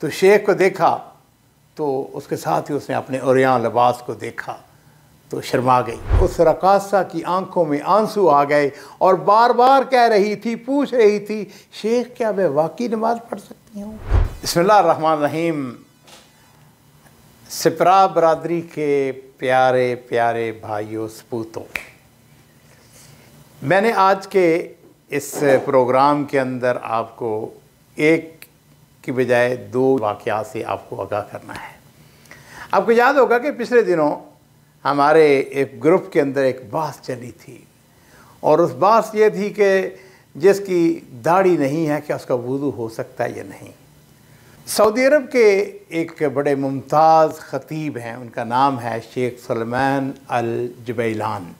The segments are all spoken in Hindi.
तो शेख को देखा तो उसके साथ ही उसने अपने औरिया लिबास को देखा तो शर्मा गई। उस रकासा की आँखों में आँसू आ गए और बार बार कह रही थी, पूछ रही थी, शेख, क्या मैं वाकई नमाज़ पढ़ सकती हूँ? रहीम। सिपरा बरदरी के प्यारे प्यारे भाइयों, सपूतों, मैंने आज के इस प्रोग्राम के अंदर आपको एक की बजाय दो वाक़ से आपको आगाह करना है। आपको याद होगा कि पिछले दिनों हमारे एक ग्रुप के अंदर एक बात चली थी। और उस बात ये थी कि जिसकी दाढ़ी नहीं है, क्या उसका वज़ू हो सकता है या नहीं? सऊदी अरब के एक बड़े मुमताज़ ख़तीब हैं, उनका नाम है शेख सलमान अल जबैलान।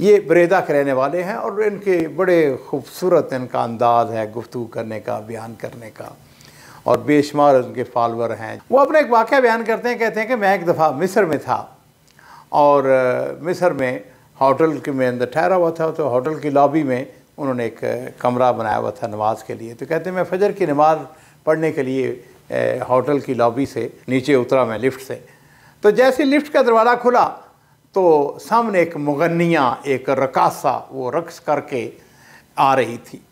ये बरेदा के रहने वाले हैं और इनके बड़े खूबसूरत इनका अंदाज़ है गुफ्तु करने का, बयान करने का। और बेशुमार उनके फॉलोअर हैं। वो अपना एक वाक़ बयान करते हैं, कहते हैं कि मैं एक दफ़ा मिस्र में था और मिस्र में होटल के में अंदर ठहरा हुआ था तो होटल की लॉबी में उन्होंने एक कमरा बनाया हुआ था नमाज़ के लिए। तो कहते हैं, मैं फजर की नमाज़ पढ़ने के लिए होटल की लॉबी से नीचे उतरा मैं लिफ्ट से। तो जैसे लिफ्ट का दरवाज़ा खुला तो सामने एक मुगनिया एक रकासा, वो रक्स करके आ रही थी।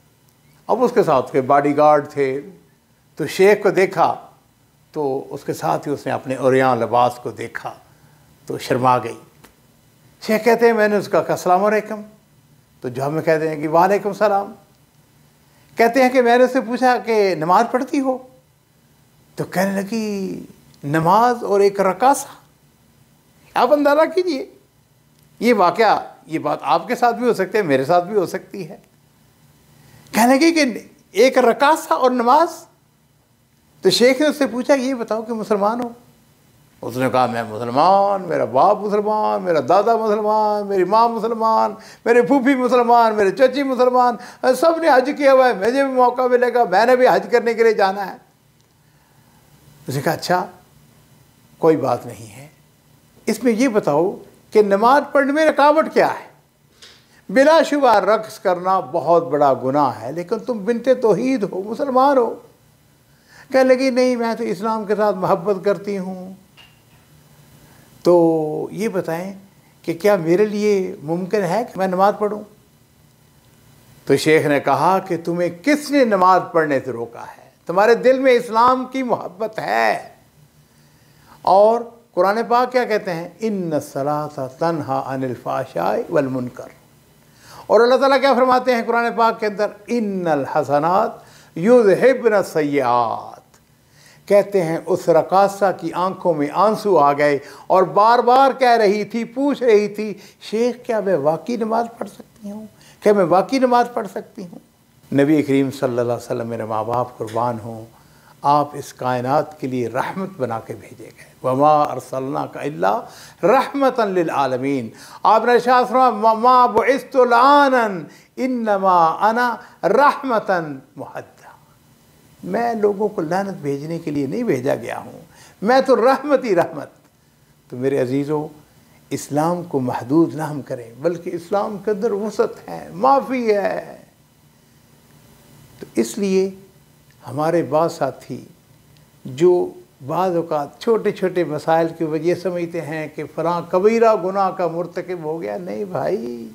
अब उसके साथ उसके बॉडीगार्ड थे। तो शेख को देखा तो उसके साथ ही उसने अपने औरिया लिबास को देखा तो शर्मा गई। शेख कहते हैं, मैंने उसका कहा सलामकुम तो जो हमें कहते हैं कि, वालेकुम सलाम। कहते हैं कि, मैंने उससे पूछा कि, नमाज़ पढ़ती हो? तो कहने लगी, नमाज़ और एक रकासा। आप अंदाज़ा कीजिए। ये वाक़ ये बात आपके साथ भी हो सकती है, मेरे साथ भी हो सकती है। कहने लगी कि एक रकासा और नमाज़। तो शेख ने उससे पूछा, ये बताओ कि मुसलमान हो? उसने कहा, मैं मुसलमान, मेरा बाप मुसलमान, मेरा दादा मुसलमान, मेरी माँ मुसलमान, मेरे फूफी मुसलमान, मेरे चची मुसलमान सबने हज किया हुआ है, मुझे भी मौका मिलेगा, मैंने भी हज करने के लिए जाना है। उसने कहा अच्छा कोई बात नहीं है। इसमें ये बताओ कि नमाज़ पढ़ने में रुकावट क्या है? बिलाशुबा रक्स करना बहुत बड़ा गुनाह है, लेकिन तुम बिनते तोहीद हो, मुसलमान हो। कह लगी, नहीं, मैं तो इस्लाम के साथ मोहब्बत करती हूँ। तो ये बताएँ कि क्या मेरे लिए मुमकिन है कि मैं नमाज़ पढ़ूं? तो शेख ने कहा कि तुम्हें किसने नमाज़ पढ़ने से रोका है? तुम्हारे दिल में इस्लाम की मोहब्बत है। और कुरान पाक क्या कहते हैं? इन सलासा तनहा अनिलफाशाई वलमुनकर और अल्लाह ताला क्या फरमाते हैं कुरान पाक के अंदर? इन हसनात युज हिबन सयात कहते हैं, उस रकासा की आँखों में आँसू आ गए और बार बार कह रही थी, पूछ रही थी, शेख, क्या मैं वाकई नमाज़ पढ़ सकती हूँ? क्या मैं वाकई नमाज़ पढ़ सकती हूँ? नबी करीम सल्लल्लाहु अलैहि मेरे माँ बाप कुर्बान हों आप इस कायनात के लिए रहमत बना के भेजे गए। वमा अरसलना का रहमत आलमीन। आपने शास्त्रों माँ बुस्तुलानन इन्नमा अना रहमतन मुहद मैं लोगों को लानत भेजने के लिए नहीं भेजा गया हूँ। मैं तो रहमत ही रहमत। तो मेरे अजीज़ों, इस्लाम को महदूद ना हम करें, बल्कि इस्लाम के अंदर वसत है, माफ़ी है। तो इसलिए हमारे बाद साथी जो बाद छोटे छोटे मसाइल की वजह समझते हैं कि फ़लाँ कबीरा गुनाह का मरतकब हो गया। नहीं भाई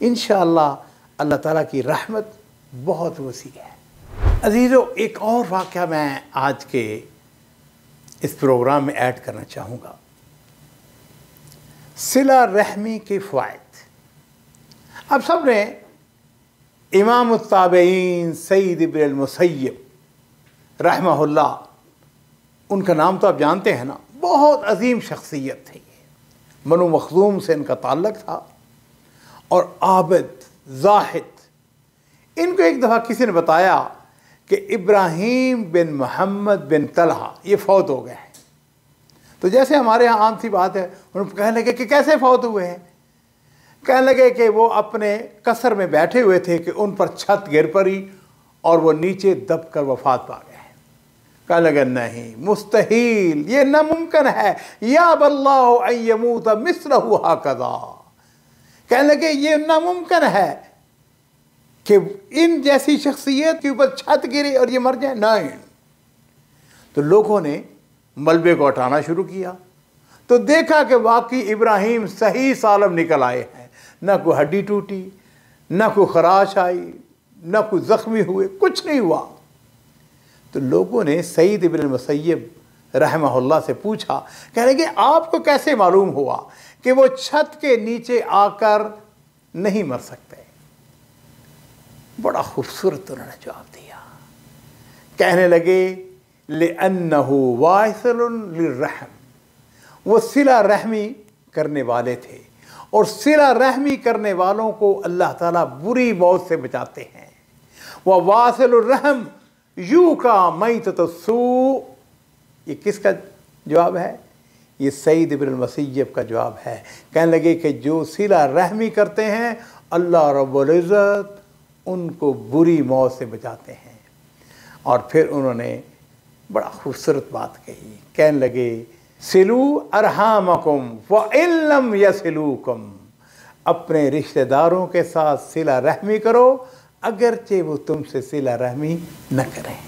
इन अल्लाह ताला की रहमत बहुत वसी है। अजीज़ों, एक और वाक़ मैं आज के इस प्रोग्राम में ऐड करना चाहूँगा। सिला रहमी के फ़ायद अब सबने इमाम ताबेन सईद इबन मुसैब रहमल्ला उनका नाम तो आप जानते हैं ना, बहुत अजीम शख्सियत थी। मनु मखदूम से इनका ताल्लक था। और आबद, जाहिद, इनको एक दफ़ा किसी ने बताया कि इब्राहिम बिन मोहम्मद बिन तलहा, ये फौत हो गए हैं। तो जैसे हमारे यहाँ आम सी बात है, उन्होंने कहने लगे कि कैसे फौत हुए हैं? कहने लगे कि वो अपने कसर में बैठे हुए थे कि उन पर छत गिर पड़ी और वो नीचे दब कर वफात पा गए कहने लगे, नहीं, मुस्तहील, ये नामुमकिन है। या बल्लामूत मिसर हुआ कदा कहने लगे, ये नामुमकिन है कि इन जैसी शख्सियत के ऊपर छत गिरी और ये मर जाए। नहीं। तो लोगों ने मलबे को हटाना शुरू किया। तो देखा कि वाकई इब्राहिम सही सालम निकल आए हैं। न कोई हड्डी टूटी, ना कोई खराश आई, ना कोई ज़ख्मी हुए, कुछ नहीं हुआ। तो लोगों ने सईद इबन मसैब रहमल्ला से पूछा, कह रहे कि आपको कैसे मालूम हुआ कि वो छत के नीचे आकर नहीं मर सकते? बड़ा खूबसूरत उन्होंने जवाब दिया। कहने लगे ले अन्नहु रहम वो सिला रहमी करने वाले थे। और सिला रहमी करने वालों को अल्लाह ताला बुरी मौत से बचाते हैं। वह वासिलरहम यू का मई तो सू ये किसका जवाब है? ये सईद इबन वसीब का जवाब है। कहने लगे कि जो सिला रहमी करते हैं, अल्लाह रब्ज़त उनको बुरी मौत से बचाते हैं। और फिर उन्होंने बड़ा खूबसूरत बात कही। कहने लगे सिलू अरहामकुम व इल्लम यसिलूकुम। अपने रिश्तेदारों के साथ सिला रहमी करो, अगरचे वो तुमसे सिला रहमी न करें।